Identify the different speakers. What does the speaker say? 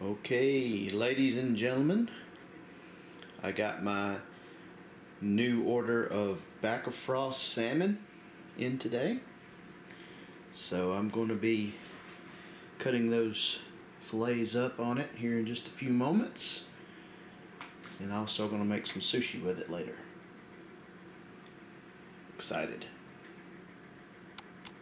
Speaker 1: Okay, ladies and gentlemen, I got my new order of Bakkafrost salmon in today. So I'm going to be cutting those fillets up on it here in just a few moments. And also going to make some sushi with it later. Excited.